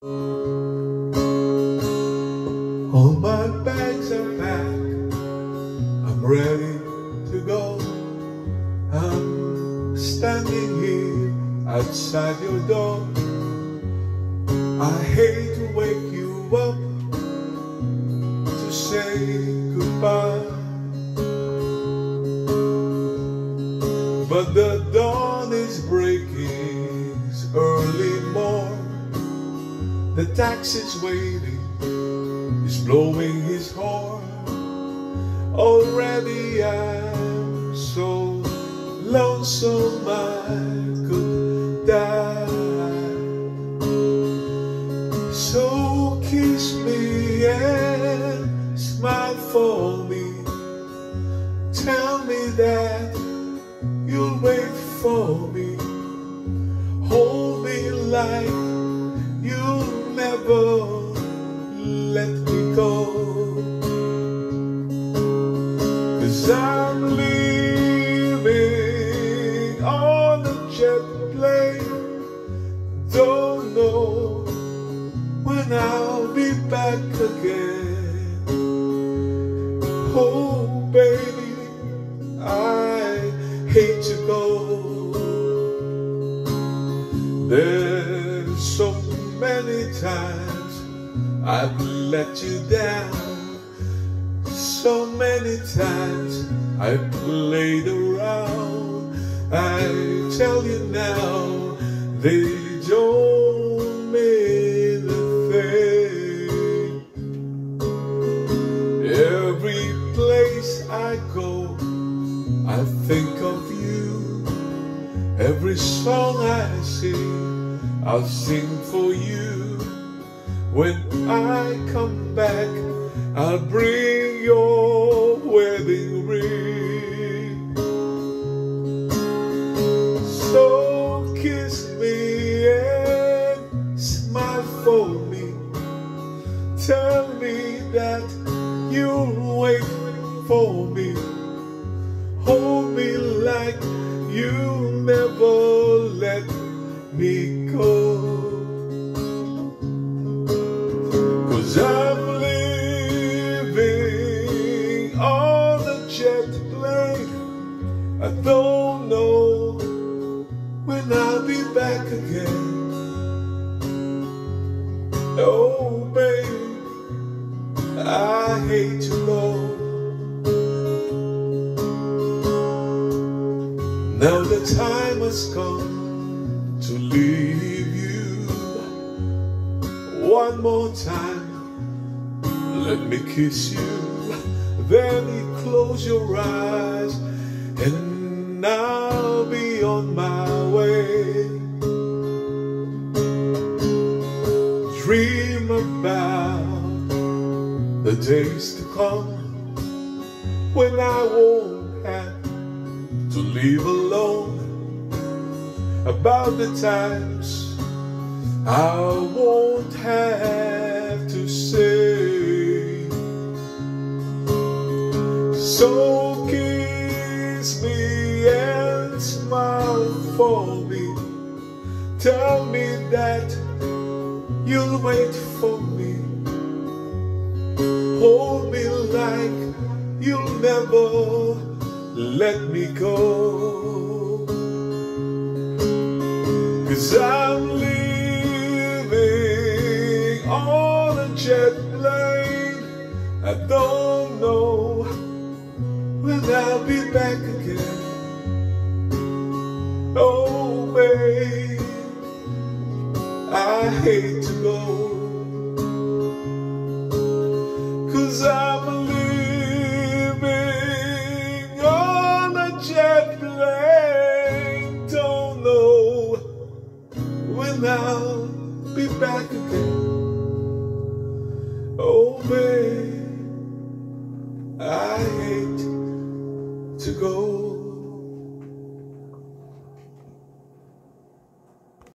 All my bags are packed. I'm ready to go. I'm standing here outside your door. I hate to wake you up to say goodbye. The taxi's waiting, he's blowing his horn. Already I'm so lonesome I could die. So kiss me and smile for me. Tell me that you'll wait for me. Hold me like jet plane. Don't know when I'll be back again. Oh, baby, I hate to go. There's so many times I've let you down. So many times I played around. I tell you now, they don't mean a thing. Every place I go, I think of you. Every song I sing, I'll sing for you. When I come back, I'll bring your Hold me like you never let me go. Cause I'm living on a jet plane. I don't know when I'll be back again. Oh, babe, I hate to go. Now the time has come to leave you. One more time, let me kiss you. Then you close your eyes, and I'll be on my way. Dream about the days to come when I won't to leave alone. About the times I won't have to say. So kiss me and smile for me. Tell me that you'll wait for me. Hold me like you'll never let me go. Cause I'm living on a jet plane. I don't know when I'll be back again. Oh, babe, I hate to go. Cause I'm back again.